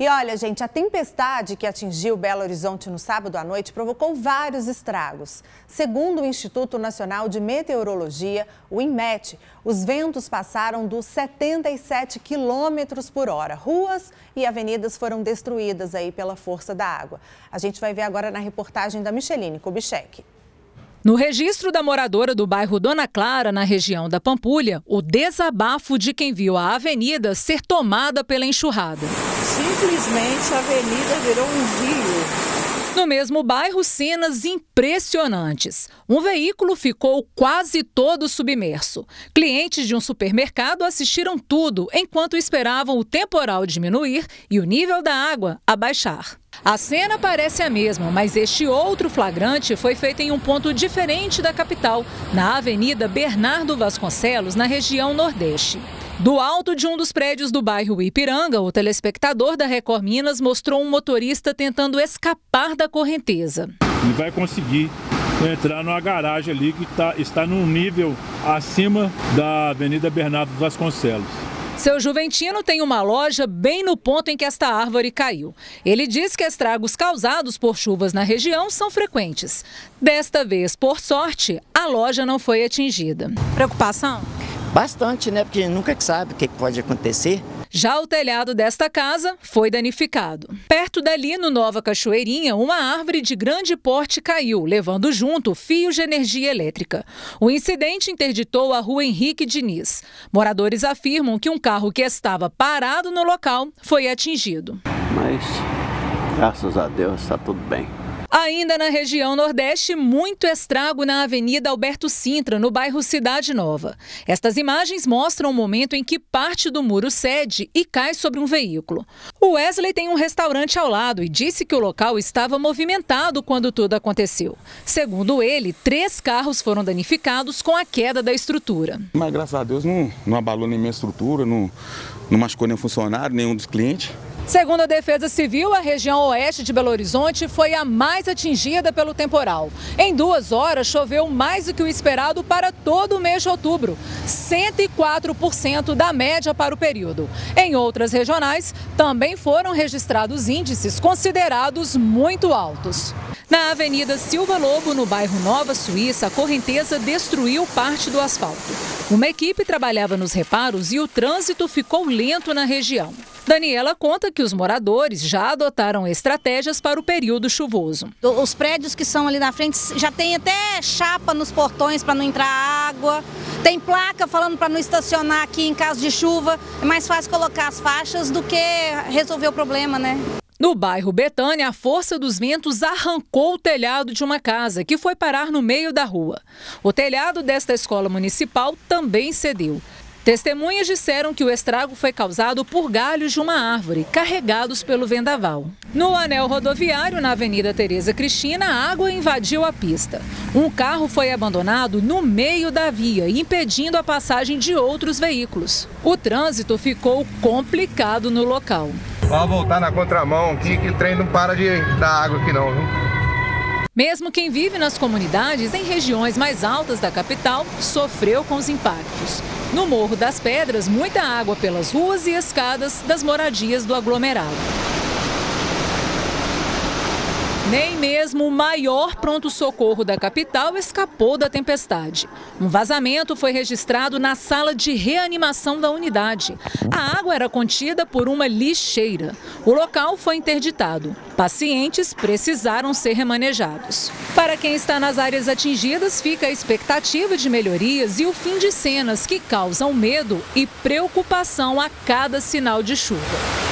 E olha, gente, a tempestade que atingiu Belo Horizonte no sábado à noite provocou vários estragos. Segundo o Instituto Nacional de Meteorologia, o INMET, os ventos passaram dos 77 quilômetros por hora. Ruas e avenidas foram destruídas aí pela força da água. A gente vai ver agora na reportagem da Micheline Kubitschek. No registro da moradora do bairro Dona Clara, na região da Pampulha, o desabafo de quem viu a avenida ser tomada pela enxurrada. Simplesmente a avenida virou um rio. No mesmo bairro, cenas impressionantes. Um veículo ficou quase todo submerso. Clientes de um supermercado assistiram tudo enquanto esperavam o temporal diminuir e o nível da água abaixar. A cena parece a mesma, mas este outro flagrante foi feito em um ponto diferente da capital, na Avenida Bernardo Vasconcelos, na região Nordeste. Do alto de um dos prédios do bairro Ipiranga, o telespectador da Record Minas mostrou um motorista tentando escapar da correnteza. E vai conseguir entrar numa garagem ali que tá, está num nível acima da Avenida Bernardo Vasconcelos. Seu Juventino tem uma loja bem no ponto em que esta árvore caiu. Ele diz que estragos causados por chuvas na região são frequentes. Desta vez, por sorte, a loja não foi atingida. Preocupação? Bastante, né? Porque nunca sabe o que pode acontecer. Já o telhado desta casa foi danificado. Perto dali, no Nova Cachoeirinha, uma árvore de grande porte caiu, levando junto fios de energia elétrica. O incidente interditou a rua Henrique Diniz. Moradores afirmam que um carro que estava parado no local foi atingido. Mas, graças a Deus, está tudo bem. Ainda na região Nordeste, muito estrago na Avenida Alberto Sintra, no bairro Cidade Nova. Estas imagens mostram o momento em que parte do muro cede e cai sobre um veículo. O Wesley tem um restaurante ao lado e disse que o local estava movimentado quando tudo aconteceu. Segundo ele, três carros foram danificados com a queda da estrutura. Mas graças a Deus não, não abalou nem minha estrutura, não, não machucou nenhum funcionário, nenhum dos clientes. Segundo a Defesa Civil, a região oeste de Belo Horizonte foi a mais atingida pelo temporal. Em duas horas, choveu mais do que o esperado para todo o mês de outubro, 104% da média para o período. Em outras regionais, também foram registrados índices considerados muito altos. Na Avenida Silva Lobo, no bairro Nova Suíça, a correnteza destruiu parte do asfalto. Uma equipe trabalhava nos reparos e o trânsito ficou lento na região. Daniela conta que os moradores já adotaram estratégias para o período chuvoso. Os prédios que são ali na frente já tem até chapa nos portões para não entrar água, tem placa falando para não estacionar aqui em caso de chuva. É mais fácil colocar as faixas do que resolver o problema, né? No bairro Betânia, a força dos ventos arrancou o telhado de uma casa que foi parar no meio da rua. O telhado desta escola municipal também cedeu. Testemunhas disseram que o estrago foi causado por galhos de uma árvore carregados pelo vendaval. No anel rodoviário, na Avenida Tereza Cristina, a água invadiu a pista. Um carro foi abandonado no meio da via, impedindo a passagem de outros veículos. O trânsito ficou complicado no local. Vamos voltar na contramão aqui, que o trem não para de dar água aqui não, viu? Mesmo quem vive nas comunidades em regiões mais altas da capital sofreu com os impactos. No Morro das Pedras, muita água pelas ruas e escadas das moradias do aglomerado. Nem mesmo o maior pronto-socorro da capital escapou da tempestade. Um vazamento foi registrado na sala de reanimação da unidade. A água era contida por uma lixeira. O local foi interditado. Pacientes precisaram ser remanejados. Para quem está nas áreas atingidas, fica a expectativa de melhorias e o fim de cenas que causam medo e preocupação a cada sinal de chuva.